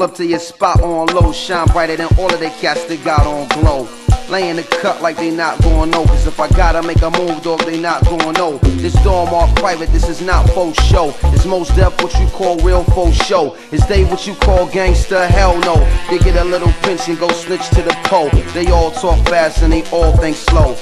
Pull up to your spot on low, shine brighter than all of the cats that got on glow. Laying the cut like they not going no. Cause if I gotta make a move, dog, they not going no. This dorm all private, this is not faux show. It's most deaf what you call real faux show. Is they what you call gangster? Hell no. They get a little pinch and go snitch to the pole. They all talk fast and they all think slow.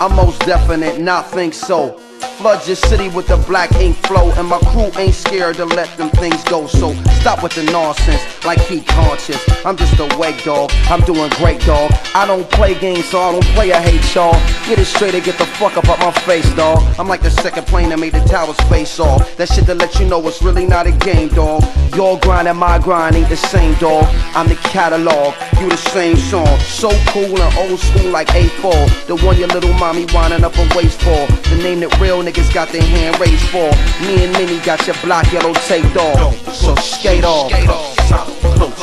I'm most definite, not think so. Flood your city with the black ink flow, and my crew ain't scared to let them things go. So stop with the nonsense, like keep conscious. I'm just a wake dog, I'm doing great dog. I don't play games, so I don't play. I hate y'all. Get it straight and get the fuck up out my face, dog. I'm like the second plane that made the towers face off. That shit to let you know it's really not a game, dog. Your grind and my grind ain't the same, dog. I'm the catalog, you the same song. So cool and old school like A4. The one your little mommy winding up a waist for. The name that real niggas got their hand raised for. Me and Minnie got your block yellow taped off. So skate off.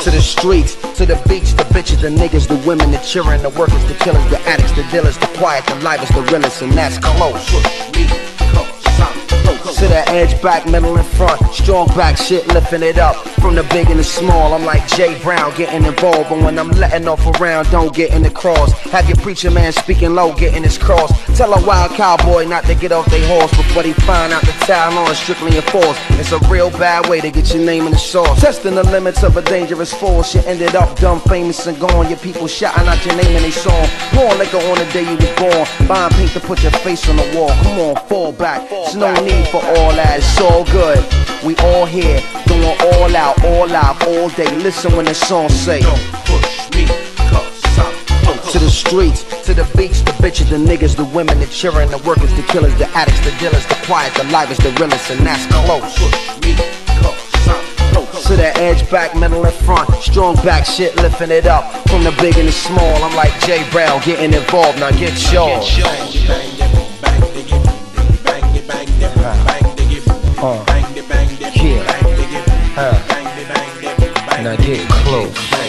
To the streets, to the beach, the bitches, the niggas, the women, the children, the workers, the killers, the addicts, the dealers, the quiet, the livers, the realest, and that's close. To the edge, back, middle, and front. Strong back shit, lifting it up. From the big and the small, I'm like Jay Brown, getting involved. But when I'm letting off around, don't get in the cross. Have your preacher man speaking low, getting his cross. Tell a wild cowboy not to get off their horse before they find out the town on strictly enforced. It's a real bad way to get your name in the sauce. Testing the limits of a dangerous force. You ended up dumb, famous, and gone. Your people shouting out your name in a song. Pouring liquor on the day you was born. Buying paint to put your face on the wall. Come on, fall back. There's no need for all that, it's all good. We all here, doing all out, all live, all day. Listen when the song say, Don't push me, cause I'm close. to the streets, to the beach, the bitches, the niggas, the women, the children, the workers, the killers, the addicts, the dealers, the quiet, the livers, the realest, and that's close. Don't Push me, cause I'm close. To the edge, back, middle, and front. Strong back shit, lifting it up. From the big and the small, I'm like Jay Brown, getting involved. Now get yours. Uh, yeah. Uh, now get close.